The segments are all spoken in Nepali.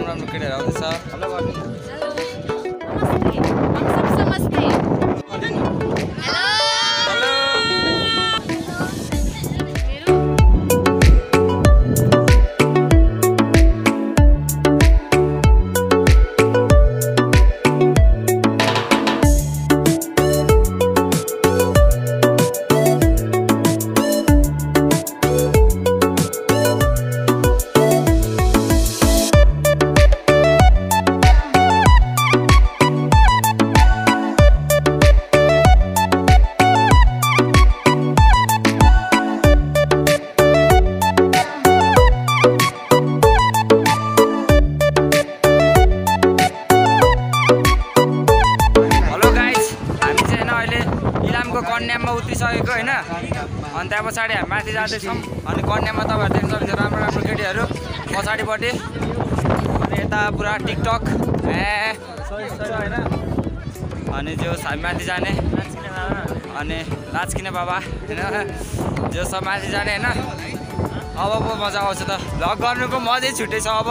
राम्रो राम्रो केटीहरू आउँदैछ हेलो गर्नु नमस्ते। हम सब समझते हेलो जाँदैछौँ। अनि कन्याममा तपाईँहरू देख्न सक्नुहुन्छ राम्रो राम्रो केटीहरू पछाडिपट्टि। अनि यता पुरा टिकटक। ए। होइन अनि जो हामी माथि जाने। अनि लाचकिने बाबा होइन? जो सब माथि जाने होइन? अब पो मजा आउँछ त। भ्लग गर्नुको मजै छुट्टै छ अब।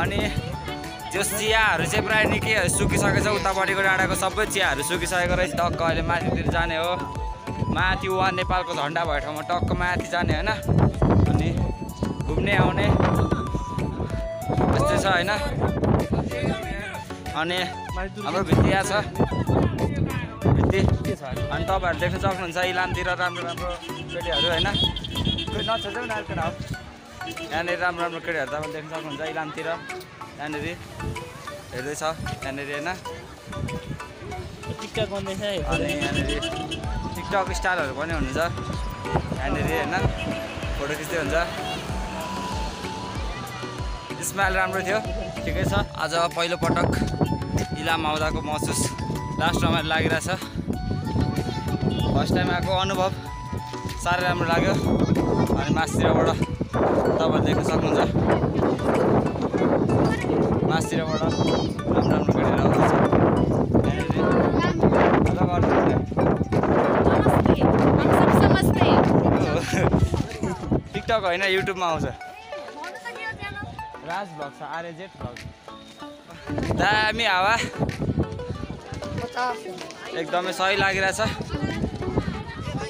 अनि त्यो चियाहरू चाहिँ प्रायः निकै सुकिसकेको छ उतापट्टिको डाँडाको सबै चियाहरू सुकिसकेको रहेछ। टक्क अहिले माथितिर जाने हो। माथि वा नेपालको झन्डा भएको ठाउँमा टक्क माथि जाने होइन। अनि घुम्ने आउने। त्यस्तै छ होइन। अनि हाम्रो भित्ति छ। भित्ति। अनि तपाईँहरू देख्न सक्नुहुन्छ इलामतिर राम्रो राम्रो केटीहरू होइन। हो। यहाँनिर राम्रो राम्रो केटीहरू तपाईँले देख्न सक्नुहुन्छ इलामतिर। त्यहाँनिर हेर्दैछ त्यहाँनिर होइन। अनि यहाँनिर टिकटक स्टारहरू पनि हुनुहुन्छ। यहाँनिर होइन फोटो खिच्दै हुन्छ। स्माइल राम्रो थियो। ठिकै छ। आज पहिलोपटक इलाम आउँदाको महसुस लास्ट रमाइलो लागिरहेछ। फर्स्ट टाइम आएको अनुभव। साह्रै राम्रो लाग्यो। अनि मासतिरबाट तपाईँहरू देख्न सक्नुहुन्छ। मासतिरबाट राम्रो राम्रो केटीहरू आउँदैछ त्यहाँनिर हेलो गर्नुहुन्छ नमस्ते हम सब समझते टिकटक होइन युट्युबमा आउँछ। राज भ्लग छ आरएजेड भ्लग। दामी हावा। एकदमै सही लागिरहेछ।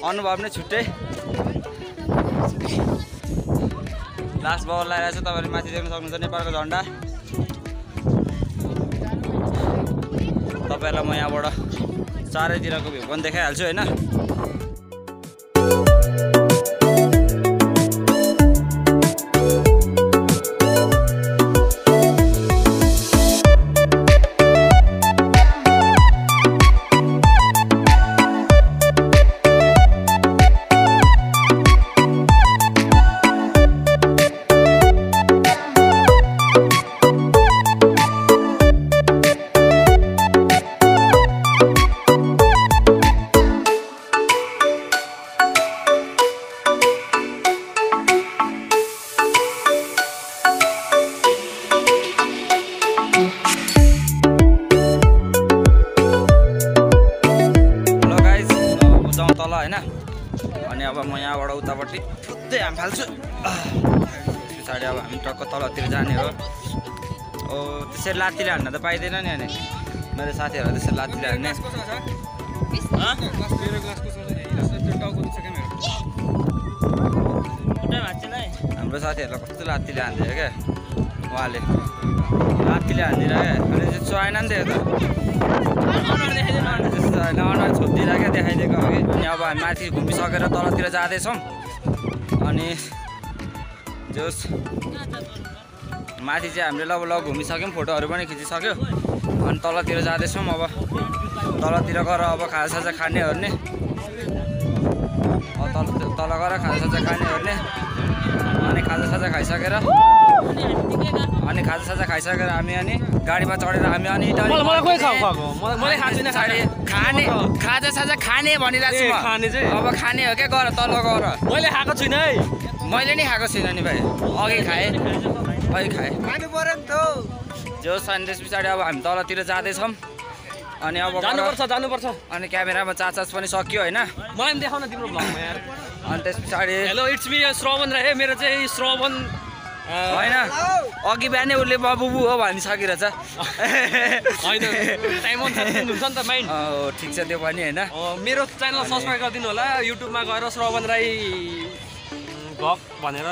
अनुभव नै छुट्टै। लास्ट बल लगाइरहेछ तपाईँले माथि देख्न सक्नुहुन्छ नेपालको झन्डा। तपाईँहरूलाई म यहाँबाट चारैतिरको भ्यू पनि देखाइहाल्छु होइन? लात्तीले हान्न त पाइँदैन नि अनि। मेरो साथीहरूलाई त्यसरी लात्तीले हान्ने हाम्रो साथीहरूलाई कस्तो लात्तीले हान्दियो क्या? उहाँले लात्तीले हानिदिएर क्या? अनि त्यस्तो आएन नि त। त्यस्तो अनुहार छोपिदिएर क्या देखाइदिएको हो कि अनि अब हामी माथि घुमिसकेर तलतिर जाँदैछौँ। अनि जोस् माथि चाहिँ हामीले लग लग घुमिसक्यौँ फोटोहरू पनि खिचिसक्यो। अनि तलतिर जाँदैछौँ अब। तलतिर गएर अब खाजासाजा खाने ओर्ने अब तल तल गएर खाजासाजा खाने ओर्ने अनि खाजासाजा खाइसकेर अनि खाजासाजा खाइसकेर हामी अनि गाडीमा चढेर हामी अनि खाने खाजासाजा खाने भनिरहेको छु? अब खाने हो क्या? गर तल गएर मैले खाएको छुइनँ है। मैले नि खाएको छुइनँ नि भाइ। अघि खाएँ। अघि खाएँ जो अनि त्यस पछाडि अब हामी तलतिर जाँदैछौँ। अनि अब जानुपर्छ जानुपर्छ। अनि क्यामेरामा चार्ज पनि सक्यो होइन। मलाई पनि देखाउन तिम्रो भ्लगमा यार। अनि त्यस पछाडि हेलो इट्स मी श्रवण राय मेरो चाहिँ श्रवण होइन। अघि बिहानै उसले बबुबु हो भनिसकिरहेछ। नि त ठिक छ त्यो पनि होइन। मेरो च्यानल सब्सक्राइब गरिदिनु होला। युट्युबमा गएर श्रवण राई भ्लग भनेर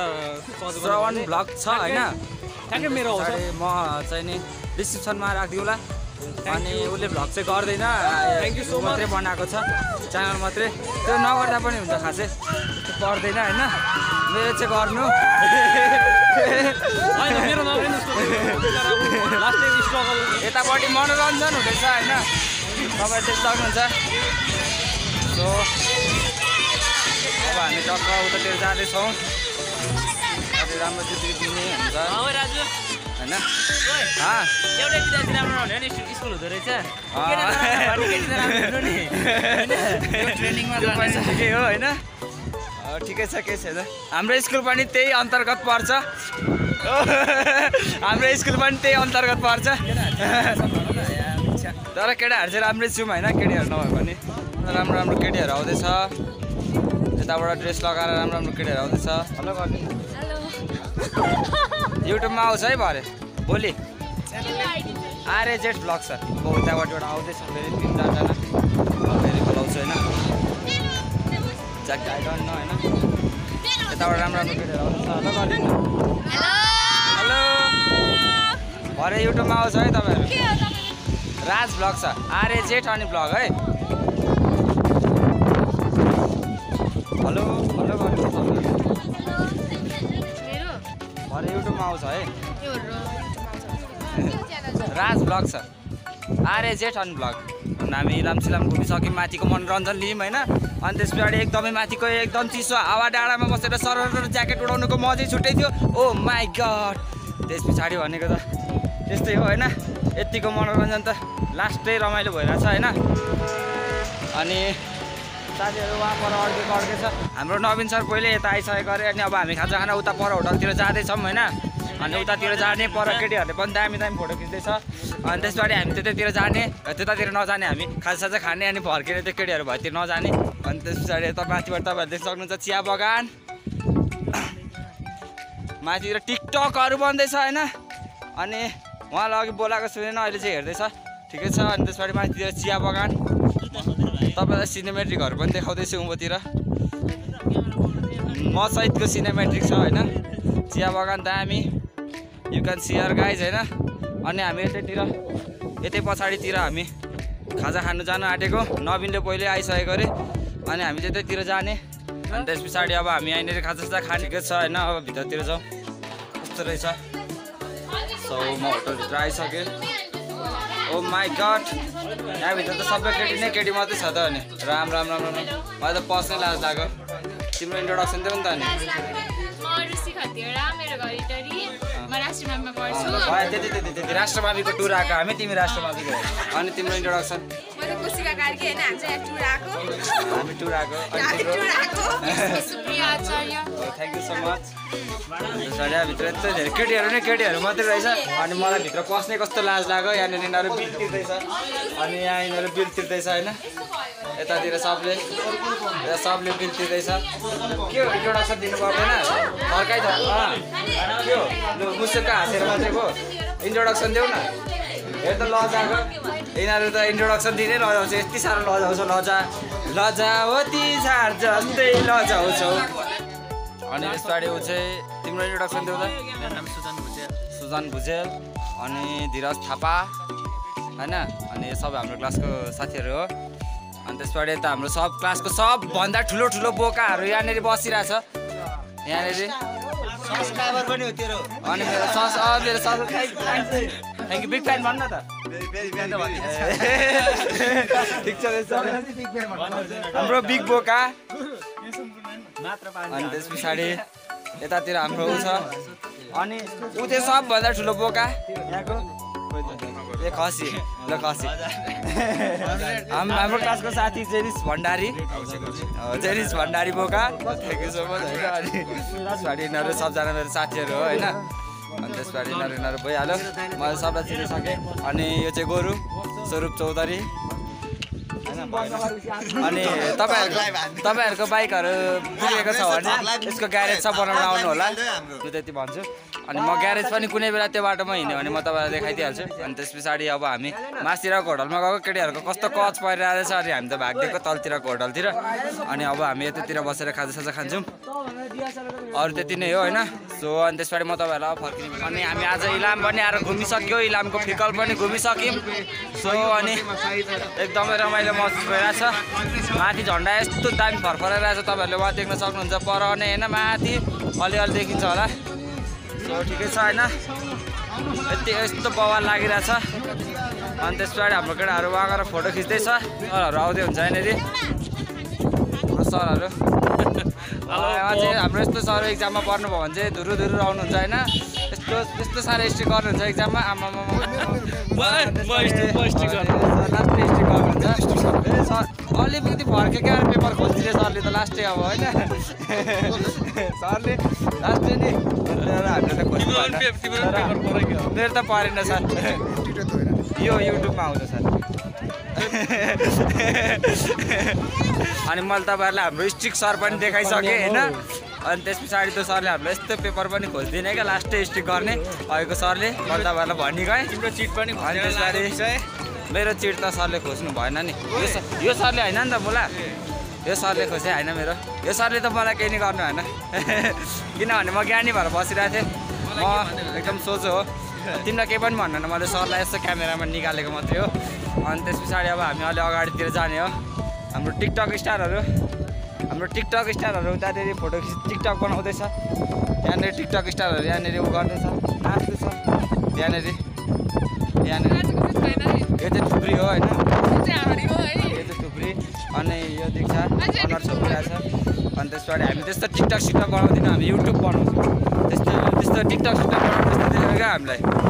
श्रवण भ्लग छ होइन? ठ्याक्कै मेरो म चाहिँ नि डिस्क्रिप्सनमा राखिदिउँ होला। अनि उसले भ्लग चाहिँ गर्दैन। you so much. मात्रै बनाएको छ च्यानल मात्रै। त्यो नगर्दा पनि हुन्छ खासै। पर्दैन होइन? मेरो चाहिँ गर्नु। यतापट्टि मनोरञ्जन हुँदैछ होइन? तपाईँहरू देख्न सक्नुहुन्छ। सो अब हामी टक्क उतातिर जाँदैछौँ। राम्रो चित्री दिने हुन्छ। राजु। होइन? एउटै विद्यार्थी राम्रो नहुने नि स्कुल हुँदो रहेछ? ट्रेनिङमा ठिकै हो होइन? ठिकै छ केही छैन हाम्रो स्कुल पनि त्यही अन्तर्गत पर्छ। हाम्रो स्कुल पनि त्यही अन्तर्गत पर्छ। तर केटाहरू चाहिँ राम्रै छौँ होइन? केटीहरू नभए पनि राम्रो राम्रो केटीहरू आउँदैछ। यताबाट ड्रेस लगाएर राम्रो राम्रो केटीहरू आउँदैछ। हेलो। युट्युबमा आउँछ है भरे। भोलि। आरे जेट ब्लग छ। अब उताबाट एउटा आउँदैछ। फेरि तिन चारजना फेरि बोलाउँछु होइन? न होइन? यताबाट राम्रो राम्रो केटीहरू आउँदैछ। हेलो गरिदिनु हेलो हेलो। भरे युट्युबमा आउँछ है तपाईँहरू। के हो तपाईँ? राज ब्लग छ। आरे जेठ अनि ब्लग है। हेलो हेलो भरे युट्युबमा आउँछ है? राज ब्लग छ। आरे जेठ अनि ब्लग। हामी इलामसिलाम घुमिसक्यौँ माथिको मनोरञ्जन लियौँ होइन? अनि त्यस पछाडि एकदमै माथिको एकदम चिसो हावा डाँडामा बसेर सरर ज्याकेट उडाउनुको मजै छुट्टै थियो। ओ माई गड त्यस पछाडि भनेको त त्यस्तै हो होइन? यत्तिको मनोरञ्जन त लास्टै रमाइलो भइरहेछ होइन? अनि साथीहरू वहाँ पर अड्के छ। हाम्रो नवीन सर पहिले यता आइसकेको अरे अनि अब हामी खाजा खाना उता पर होटलतिर जाँदैछौँ होइन? अनि उतातिर जाने पर केटीहरूले पनि दामी दामी फोटो खिच्दैछ। अनि त्यस पछाडि हामी त्यतातिर जाने त्यतातिर नजाने हामी खाजासाजा खाने अनि फर्केर त्यो केटीहरू भएतिर नजाने। अनि त्यस पछाडि यता माथिबाट तपाईँहरू देख्न सक्नुहुन्छ चिया बगान। माथितिर टिकटकहरू बन्दैछ होइन? अनि उहाँलाई अघि बोलाएको सुनेन अहिले चाहिँ हेर्दैछ। ठिकै छ अनि त्यस पछाडि माथितिर चिया बगान। तपाईँलाई सिनेमेट्रिकहरू पनि देखाउँदैछु उँभोतिर म सहितको सिनेमेट्रिक छ होइन? चिया बगान दामी यु क्यान सियर गाइज होइन? अनि हामी यतैतिर यतै पछाडितिर हामी खाजा खानु जानु आँटेको। नवीनले पहिले आइसकेको अरे। अनि हामी त्यतैतिर जाने। अनि त्यस पछाडि अब हामी यहाँनिर खाजा साजा खानेकै छ होइन? अब भित्रतिर जाउँ। कस्तो रहेछ? सो म होटलभित्र आइसकेँ ओ माई गड यहाँभित्र त सबै केटी नै केटी मात्रै छ त अनि। राम राम राम राम राम। मलाई त पस्नै लाज लाग्यो। तिम्रो इन्ट्रोडक्सन देऊ नि त अनि। त्यति त्यति त्यति राष्ट्रमाविको टुर आएको। हामी तिमी राष्ट्रमाविको हो। अनि तिम्रो इन्ट्रोडक्सन हामी चाहिँ टुर आएको। थ्याङ्क यू सो मच भित्र यत्रो धेरै केटीहरू नै केटीहरू मात्रै रहेछ। अनि मलाई भित्र पस्ने कस्तो लाज लाग्यो। यहाँनिर यिनीहरू बिल तिर्दैछ। अनि यहाँ यिनीहरू बिल तिर्दैछ होइन? यतातिर सबले। सबले बिल तिर्दैछ। के हो? इन्ट्रोडक्सन दिनु पर्दैन अर्कै छ। हो? लु मुसुक्क हाँसेर मात्रै पो इन्ट्रोडक्सन देऊ न। हेर त लजाको। यिनीहरू त इन्ट्रोडक्सन दिनै लजाउँछ। यति साह्रो लजाउँछ लजा। लजावती झार जस्तै लजाउँछौ। अनि पछाडि ऊ चाहिँ तिम्रो इन्ट्रोडक्सन देऊ त मेरो नाम सुजन भुजेल सुजन भुजेल अनि धीरज थापा होइन? अनि सब हाम्रो क्लासको साथीहरू हो। अनि त्यस पछाडि यता हाम्रो सब क्लासको सबभन्दा ठुलो ठुलो बोकाहरू यहाँनिर बसिरहेछ। यहाँनिर। सब्सक्राइबर पनि हो तेरो अनि मेरो सस अँ, मेरो सस। थ्याङ्क यू बिग फ्यान भन्न त। ठिक छ त्यसो भने। हाम्रो बिग बोका। अनि त्यस पछाडि यतातिर हाम्रो ऊ छ। अनि ऊ चाहिँ सबभन्दा ठुलो बोका। ए खसी। ल खसी। हाम हाम्रो क्लासको साथी जेरिस भण्डारी। जेरिस भण्डारी बोका। थ्याङ्क यू सो मच होइन? अनि त्यस पछाडि यिनीहरू सबजना मेरो साथीहरू हो होइन? अनि त्यस पछाडि यिनीहरू यिनीहरू भइहाल्यो। मैले सबलाई चिनिसकेँ। अनि यो चाहिँ गोरु स्वरूप चौधरी। अनि तपाईँहरूको तपाईँहरूको बाइकहरू बिग्रेको छ भने यसको ग्यारेज छ बनाउन आउनु होला। म त्यति भन्छु। अनि म ग्यारेज पनि कुनै बेला त्यो बाटोमा हिँड्यो भने म तपाईँलाई देखाइदिइहाल्छु। अनि त्यस पछाडि अब हामी मास्तिरको होटलमा गएको। केटीहरूको कस्तो कच परिरहेको छ अनि हामी त भागिदिएको तलतिरको होटलतिर। अनि अब हामी यतातिर बसेर खाजासाजा खान्छौँ। अरू त्यति नै हो होइन? सो अनि त्यसबाट म तपाईँहरूलाई फर्किने अनि हामी आज इलाम पनि आएर घुमिसक्यो। इलामको फिकल पनि घुमिसक्यौँ। सो अनि एकदमै रमाइलो महसुस भइरहेछ माथि झन्डा यस्तो दामी फरफराइरहेछ तपाईँहरूले उहाँ देख्न सक्नुहुन्छ पर नै होइन माथि अलिअलि देखिन्छ होला सो ठिकै छ होइन यति यस्तो बवाल लागिरहेछ अनि त्यस पछाडि हाम्रो केटाहरू उहाँ गएर फोटो खिच्दैछ सरहरू आउँदै हुन्छ यहाँनिर सरहरू उहाँ चाहिँ हाम्रो यस्तो सर इक्जाममा पढ्नुभयो भने चाहिँ धुरु धुरु आउनुहुन्छ होइन यस्तो त्यस्तो साह्रो स्ट्रिक गर्नुहुन्छ इक्जाममा आमामा। लास्टै स्ट्रिक गर्नुहुन्छ ए सर अलिकति फर्केकै आएर पेपर खोजिदिने सरले त लास्टै अब होइन? सरले लास्टै नि त। मेरो त परेन सर। यो युट्युबमा आउँछ सर। अनि मैले तपाईँहरूलाई हाम्रो स्ट्रिक सर पनि देखाइसकेँ होइन? अनि त्यस पछाडि त्यो सरले हामीलाई यस्तो पेपर पनि खोजिदिने क्या लास्टै स्ट्रिक गर्ने। अहिलेको सरले मैले तपाईँहरूलाई भनिगएँ। तिम्रो चिट पनि मेरो चिट त सरले खोज्नु भएन नि। यो सरले होइन नि त मलाई यो सरले खोजे होइन मेरो। यो सरले त मलाई केही नै गर्नु होइन किनभने म ज्ञानी भएर बसिरहेको थिएँ। म एकदम सोझो हो। तिमीलाई केही पनि भन्दैन मैले सरलाई यस्तो क्यामेरामा निकालेको मात्रै हो। अनि त्यस पछाडि अब हामी अलि अगाडितिर जाने हो। हाम्रो टिकटक स्टारहरू। हाम्रो टिकटक स्टारहरू उतानिर फोटो टिकटक बनाउँदैछ। यहाँनिर टिकटक स्टारहरू यहाँनिर उ गर्दैछ। नाच्दैछ यहाँनिर। यहाँनिर। यो चाहिँ थुप्री हो होइन? यो चाहिँ थुप्री। अनि यो दीक्षा अनुहार छोपिरहेछ अनि त्यसबाट हामी त्यस्तो टिकटक सिकटक बनाउँदैनौँ हामी युट्युब बनाउँछौँ। त्यस्तो त्यस्तो टिकटक सिकटक बनाउनु त्यस्तो देखेको क्या हामीलाई?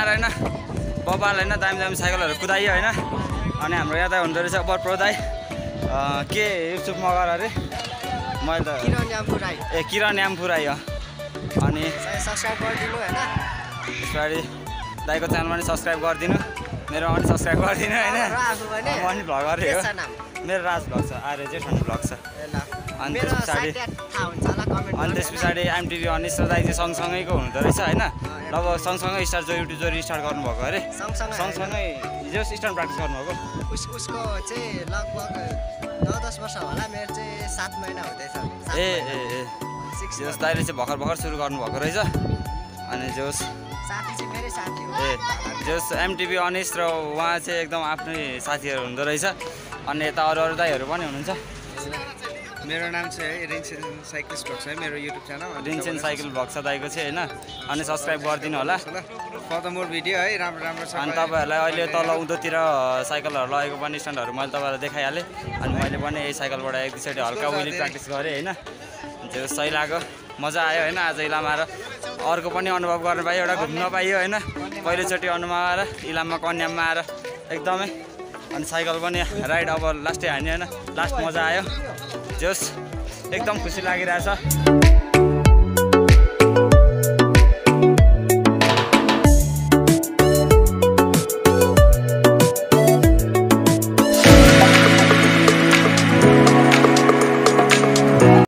आएर होइन बबाल होइन दामी दामी साइकलहरू कुदाइयो होइन। अनि हाम्रो यता हुँदो रहेछ बर प्रोदाई के युट्युबमा गर अरे? मैले त ए किरण याम्फु राई हो। अनि सब्सक्राइब गरिदिनु होइन। पछाडि दाईको च्यानलमा पनि सब्सक्राइब गरिदिनु। मेरोमा पनि सब्सक्राइब गरिदिनु होइन। म पनि के हो। मेरो राज भ्लग छ। आर्य जेठानी भ्लग छ। अनि त्यस पछाडि अनि त्यस पछाडि एमटिभी अनिस र दाई चाहिँ सँगसँगैको हुँदो रहेछ होइन? अब सँगसँगै स्टार्ट जो युट्युब जो रिस्टार्ट गर्नुभएको अरे? सँगसँगै हिजो स्टार्ट प्र्याक्टिस गर्नुभएको। उस उसको चाहिँ लगभग नौ दस वर्ष होला मेरो चाहिँ सात महिना हुँदैछ। ए। ए ए। जोस् दाइले चाहिँ भर्खर भर्खर सुरु गर्नुभएको रहेछ। अनि जोस् ए जोस् एमटिभी अनिस र उहाँ चाहिँ एकदम आफ्नै साथीहरू हुँदो रहेछ। अनि यता अरू अरू दाईहरू पनि हुनुहुन्छ। मेरो नाम चाहिँ है रिन्सेन साइक्लिस्ट भएको छ है मेरो YouTube channel Rinzen cycle vlog छ दाईको चाहिँ होइन? अनि सब्सक्राइब गरिदिनु होला। फर्दर मोर भिडियो है राम्रो राम्रो छ। अनि तपाईँहरूलाई अहिले तल उँधोतिर साइकलहरू लगेको पनि स्ट्यान्डहरू मैले तपाईँलाई देखाइहालेँ। अनि मैले पनि यही साइकलबाट एक दुईचोटि हल्का उहिले प्र्याक्टिस गरेँ होइन? त्यो सही लाग्यो। मजा आयो होइन? आज इलाममा आएर। अर्को पनि अनुभव गर्न पाइयो एउटा घुम्न पाइयो होइन? पहिलोचोटि अनुभव आएर इलाममा कन्याममा आएर एकदमै। अनि साइकल पनि राइड अब लास्टै हान्यो होइन? लास्ट मजा आयो। जोस्। एकदम खुसी लागिरहेछ।